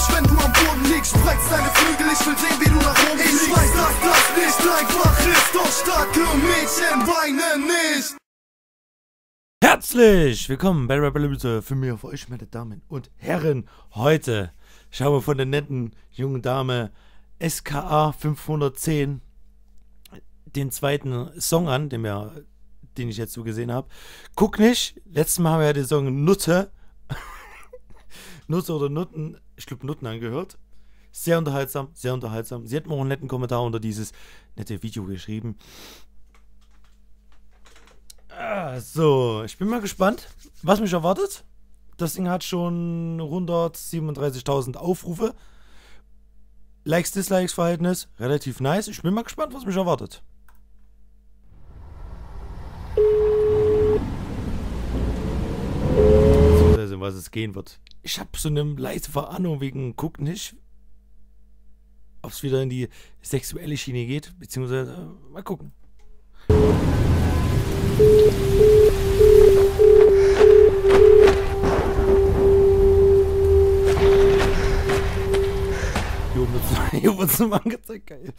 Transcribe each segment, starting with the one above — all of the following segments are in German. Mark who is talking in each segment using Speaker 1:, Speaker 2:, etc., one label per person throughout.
Speaker 1: nicht, wenn du am Boden liegst. Spreiz deine Flügel, ich will sehen, wie du nach oben fliegst. Ich weiß, dass das nicht einfach ist, doch starke Mädchen weinen nicht.
Speaker 2: Herzlich willkommen bei Rebellion für mich, für euch, meine Damen und Herren. Heute schauen wir von der netten jungen Dame SKA 510 den zweiten Song an, den, wir, den ich jetzt so gesehen habe. Guck nicht, letztes Mal haben wir ja den Song Nutte, Nutte oder Nutten, ich glaube Nutten angehört. Sehr unterhaltsam, sehr unterhaltsam. Sie hat mir auch einen netten Kommentar unter dieses nette Video geschrieben. Ah, so, ich bin mal gespannt, was mich erwartet. Das Ding hat schon 137.000 Aufrufe. Likes-Dislikes-Verhältnis, relativ nice. Ich bin mal gespannt, was mich erwartet. Beziehungsweise, um was es gehen wird. Ich habe so eine leise Verahnung wegen Guck nicht, ob es wieder in die sexuelle Schiene geht. Beziehungsweise, äh, mal gucken. Hier oben wird es nochmal angezeigt, geil.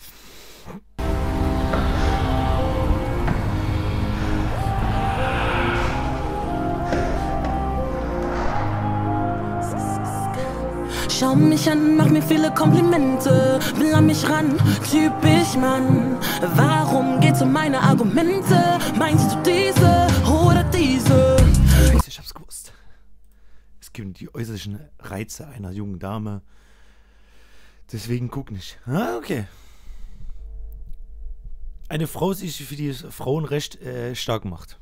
Speaker 3: Schau mich an, mach mir viele Komplimente, will an mich ran, typisch Mann. Warum geht's um meine Argumente? Meinst du diese oder diese?
Speaker 2: Scheiße, ich hab's gewusst. Es gibt die äußerlichen Reize einer jungen Dame. Deswegen guck nicht. Ah, okay. Eine Frau, die sich für das Frauenrecht äh, stark macht.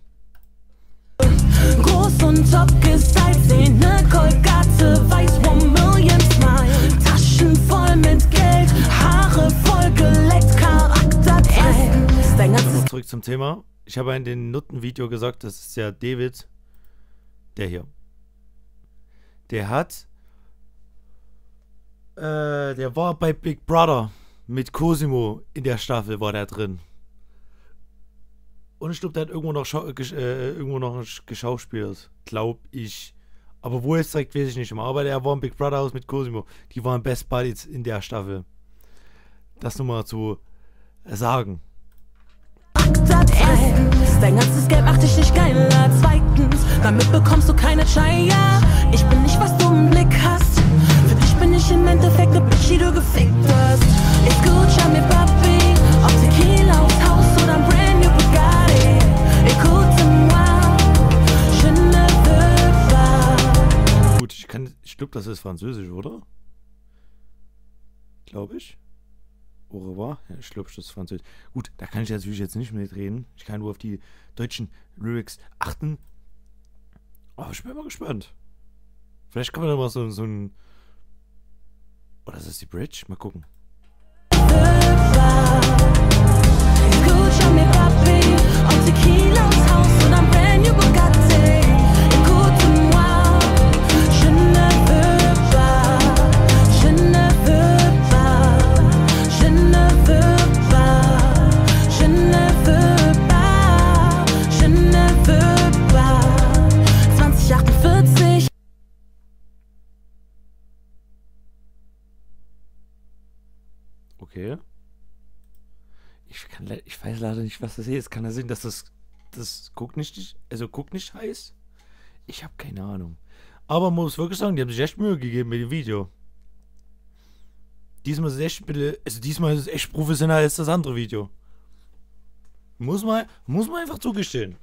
Speaker 3: Groß und top gestylt, Zähne, Kolgate, weiß, one Taschen voll mit Geld, Haare voll geleckt, Charakter Erstens, dein ganzes
Speaker 2: Zurück zum Thema. Ich habe in dem Nutten-Video gesagt, das ist ja David. Der hier. Der hat. Äh, der war bei Big Brother mit Cosimo in der Staffel, war der drin. Und ich glaube, der hat irgendwo noch, gesch äh, irgendwo noch geschauspielt. Glaub ich. Aber wo es direkt, weiß ich nicht mehr. Aber der war im Big Brother Haus mit Cosimo. Die waren Best Buddies in der Staffel. Das nur mal zu sagen.
Speaker 3: Charakter Erstens, dein ganzes Geld macht dich nicht geiler. Zweitens, damit bekommst du keine Chaya. Ich bin nicht, was du im Blick hast. Für dich bin ich im Endeffekt ne Bitch, die du gefickt hast. Ist gut, schau mir Papi. Ob Tequila aufs Haus oder ein brand new Bugatti. Écoute-moi,
Speaker 2: glaube, das ist Französisch, oder? Glaube ich. Au revoir. Ja, ich glaube, das ist Französisch. Gut, da kann ich natürlich jetzt nicht mitreden. Ich kann nur auf die deutschen Lyrics achten. Aber ich bin mal gespannt. Vielleicht kann man da mal so, so ein. Oder ist das die Bridge? Mal gucken. Okay. Ich, kann, ich weiß leider nicht, was das hier ist. Kann das sein, dass das. Das guckt nicht. Also guckt nicht heiß? Ich habe keine Ahnung. Aber man muss wirklich sagen, die haben sich echt Mühe gegeben mit dem Video. Diesmal ist es echt, also diesmal ist es echt professioneller als das andere Video. Muss man, muss man einfach zugestehen.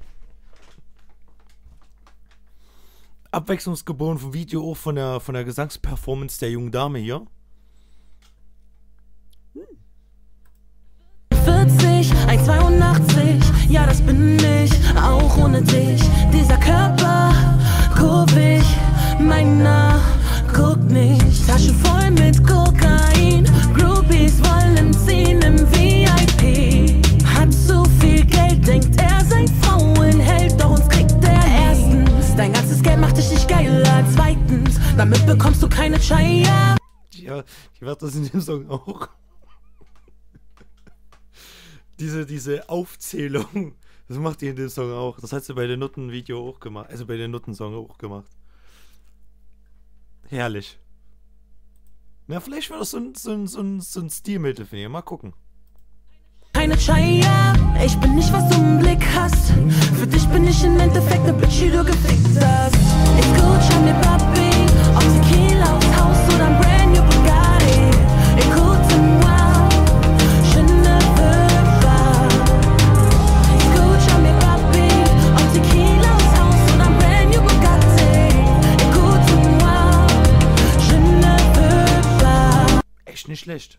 Speaker 2: Abwechslungsgeboren vom Video, auch von der, von der Gesangsperformance der jungen Dame hier.
Speaker 3: 40, 1,82, ja das bin ich, auch ohne dich. Dieser Körper, kurvig, meiner, guck nicht. Tasche voll mit Kokain, Groupies wollen ziehen im VIP. Hat zu viel Geld, denkt er sei Frauenheld, doch uns kriegt er erstens. Dein ganzes Geld macht dich nicht geiler. Zweitens, damit bekommst du keine Chaya.
Speaker 2: Ja, die wird das in dem Song auch. Diese, diese Aufzählung, das macht die in dem Song auch. Das hat sie bei dem Nutten-Video auch gemacht. Also bei dem Nutten-Song auch gemacht. Herrlich. Na, vielleicht war das so ein, so ein, so ein, so ein Stilmittel für ihn. Mal gucken.
Speaker 3: Keine Chaya, ich bin nicht, was du im Blick hast. Für dich bin ich im Endeffekt eine Bitch, die du gefickt hast.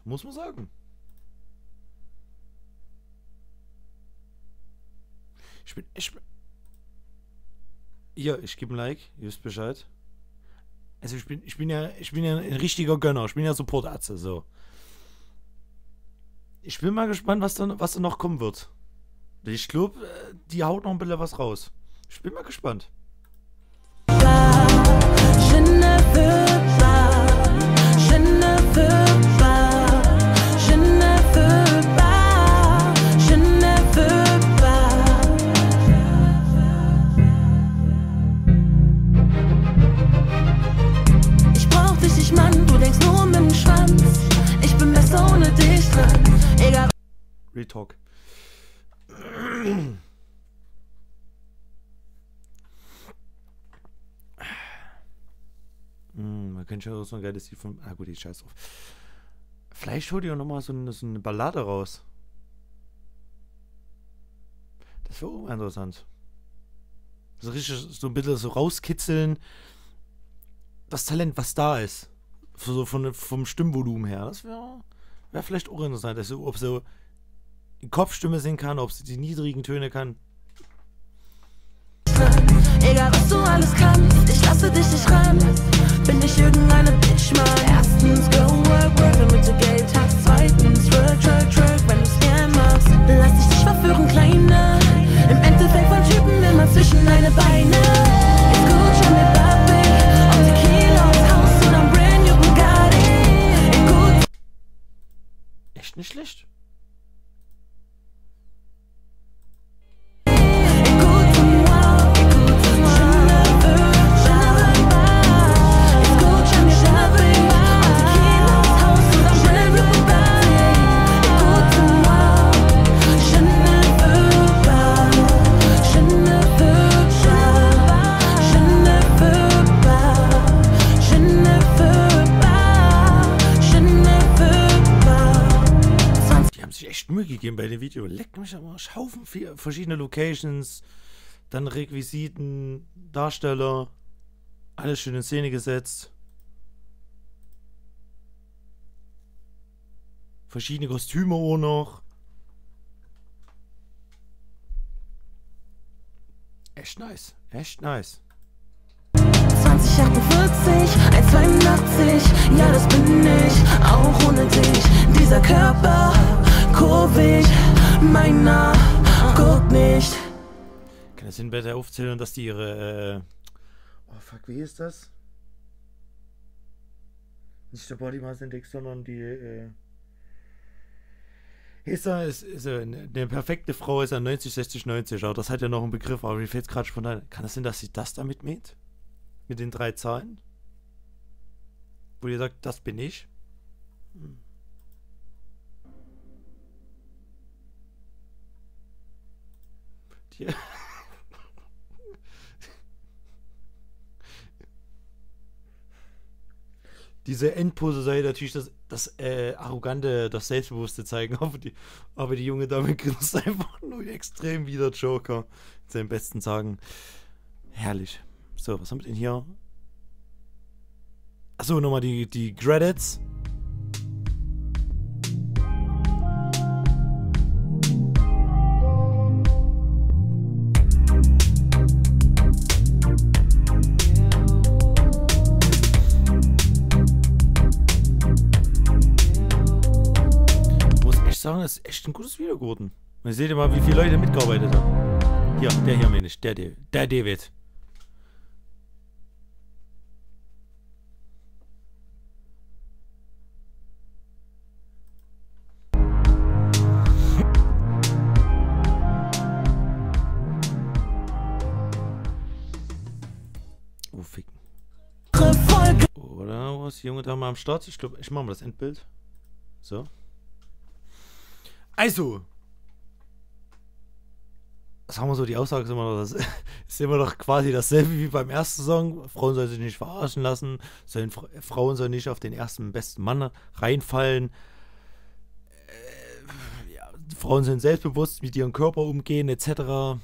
Speaker 2: Muss man sagen. Ich bin. Ich ja, ich gebe ein Like, ihr wisst Bescheid. Also ich bin, ich bin ja, ich bin ja ein richtiger Gönner, ich bin ja Supportatze, so. Ich bin mal gespannt, was da, was da noch kommen wird. Ich glaube, die haut noch ein bisschen was raus. Ich bin mal gespannt.
Speaker 3: Ohne dich dran. Egal.
Speaker 2: Real Talk. Hm, man könnte auch so ein geiles Lied von. Ah, gut, ich scheiß drauf. Vielleicht holt ihr nochmal so, eine- so eine Ballade raus. Das wäre auch interessant. So richtig so ein bisschen so rauskitzeln. Das Talent, was da ist. So von, vom Stimmvolumen her. Das wäre wär vielleicht auch interessant. Also, ob so die Kopfstimme singen kann, ob sie die niedrigen Töne kann.
Speaker 3: Egal was du alles kannst, ich lasse dich nicht ran. Bin ich irgendeine Bitch, Mann. Erstens, go work, work, damit du Geld hast. Zweitens,
Speaker 2: Mühe gegeben bei dem Video. Leck mich am Arsch. Haufen vier verschiedene Locations, dann Requisiten, Darsteller, alles schön in Szene gesetzt. Verschiedene Kostüme auch noch. Echt nice. Echt nice.
Speaker 3: 2048, 182, ja das bin ich, auch ohne dich. Dieser Körper, kurvig, meiner, guck nicht.
Speaker 2: Kann das hin bei der Aufzählung, dass die ihre. Äh oh fuck, wie ist das? Nicht der Body Mass Index, sondern die. Äh Hesa ist, ist äh, eine perfekte Frau, ist ja 90, 60, 90, aber das hat ja noch einen Begriff, aber mir fällt es gerade spontan. Kann das sein, dass sie das damit mäht? Mit den drei Zahlen? Wo ihr sagt, das bin ich? Hm. Die, diese Endpose soll natürlich das, das äh, arrogante, das Selbstbewusste zeigen, aber die, aber die junge Dame grinst einfach nur extrem wie der Joker in seinen besten Tagen. Herrlich. So, was haben wir denn hier? Achso, nochmal die, die Credits. Das ist echt ein gutes Video geworden. Und ihr seht ja mal, wie viele Leute mitgearbeitet haben. Hier, der hier meine ich, der, der, der David. Oh, ficken. Oder die junge Dame am Start? Ich glaube, ich mache mal das Endbild. So. Also. Sagen wir so, die Aussage ist immer noch, das ist immer noch quasi dasselbe wie beim ersten Song. Frauen sollen sich nicht verarschen lassen, sollen, Frauen sollen nicht auf den ersten besten Mann reinfallen. Äh, ja, Frauen sind selbstbewusst mit ihrem Körper umgehen, etc.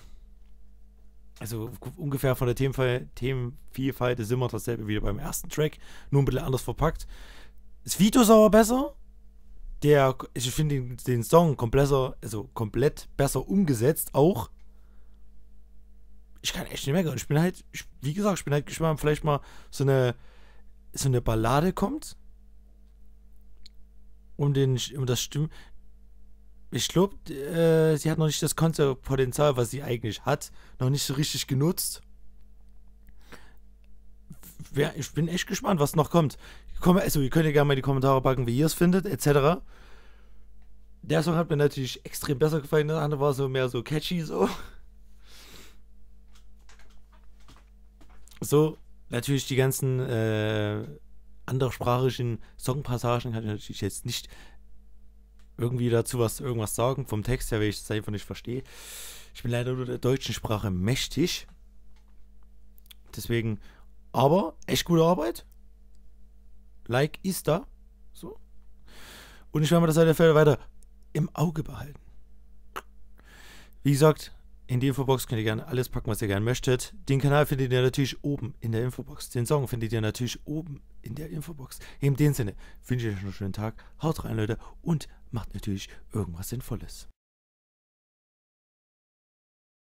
Speaker 2: Also ungefähr von der Themenvielfalt, Themenvielfalt ist immer dasselbe wie beim ersten Track, nur ein bisschen anders verpackt. Das Video ist aber besser. Der, ich finde den, den Song komplett, also komplett besser umgesetzt, auch ich kann echt nicht meckern. Ich bin halt, ich, wie gesagt, ich bin halt gespannt, vielleicht mal so eine, so eine Ballade kommt. Um, den, um das Stimmen. Ich glaube, äh, sie hat noch nicht das Konzertpotenzial, was sie eigentlich hat, noch nicht so richtig genutzt. Ich bin echt gespannt, was noch kommt. Also, ihr könnt ja gerne mal in die Kommentare packen, wie ihr es findet, etc. Der Song hat mir natürlich extrem besser gefallen. Der andere war so mehr so catchy, so. So, natürlich die ganzen äh, anderssprachigen Songpassagen kann ich natürlich jetzt nicht irgendwie dazu was irgendwas sagen. Vom Text her, weil ich das einfach nicht verstehe. Ich bin leider nur der deutschen Sprache mächtig. Deswegen, aber echt gute Arbeit. Like ist da. So. Und ich werde mir das auf der Fälle weiter im Auge behalten. Wie gesagt, in die Infobox könnt ihr gerne alles packen, was ihr gerne möchtet. Den Kanal findet ihr natürlich oben in der Infobox. Den Song findet ihr natürlich oben in der Infobox. In dem Sinne wünsche ich euch einen schönen Tag. Haut rein, Leute, und macht natürlich irgendwas Sinnvolles.